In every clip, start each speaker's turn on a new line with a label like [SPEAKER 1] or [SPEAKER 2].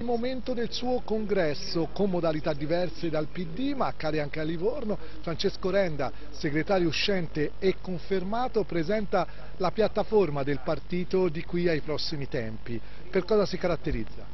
[SPEAKER 1] Il momento del suo congresso con modalità diverse dal PD ma accade anche a Livorno. Francesco Renda, segretario uscente e confermato, presenta la piattaforma del partito di qui ai prossimi tempi. Per cosa si caratterizza?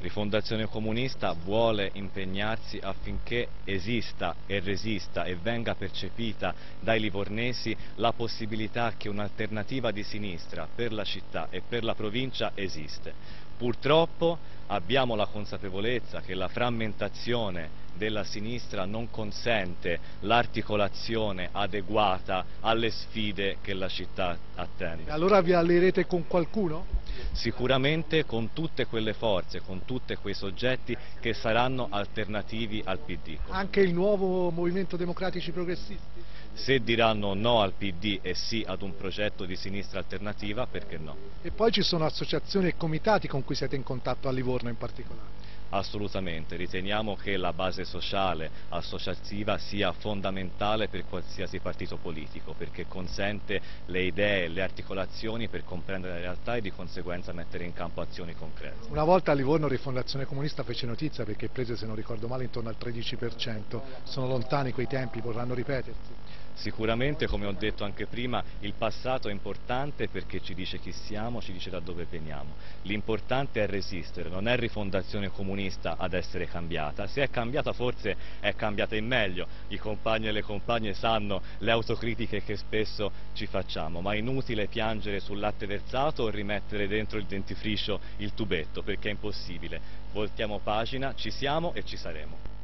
[SPEAKER 2] Rifondazione Comunista vuole impegnarsi affinché esista e resista e venga percepita dai livornesi la possibilità che un'alternativa di sinistra per la città e per la provincia esiste. Purtroppo abbiamo la consapevolezza che la frammentazione della sinistra non consente l'articolazione adeguata alle sfide che la città attende.
[SPEAKER 1] Allora vi alleerete con qualcuno?
[SPEAKER 2] Sicuramente con tutte quelle forze, con tutti quei soggetti che saranno alternativi al PD.
[SPEAKER 1] Anche il nuovo Movimento Democratici Progressisti?
[SPEAKER 2] Se diranno no al PD e sì ad un progetto di sinistra alternativa, perché no?
[SPEAKER 1] E poi ci sono associazioni e comitati con cui siete in contatto a Livorno in particolare?
[SPEAKER 2] Assolutamente, riteniamo che la base sociale associativa sia fondamentale per qualsiasi partito politico perché consente le idee, le articolazioni per comprendere la realtà e di conseguenza mettere in campo azioni concrete.
[SPEAKER 1] Una volta a Livorno Rifondazione Comunista fece notizia perché prese se non ricordo male intorno al 13%, sono lontani quei tempi, vorranno ripetersi?
[SPEAKER 2] Sicuramente, come ho detto anche prima, il passato è importante perché ci dice chi siamo, ci dice da dove veniamo. L'importante è resistere, non è rifondazione comunista ad essere cambiata. Se è cambiata forse è cambiata in meglio. I compagni e le compagne sanno le autocritiche che spesso ci facciamo, ma è inutile piangere sul latte versato o rimettere dentro il dentifricio il tubetto, perché è impossibile. Voltiamo pagina, ci siamo e ci saremo.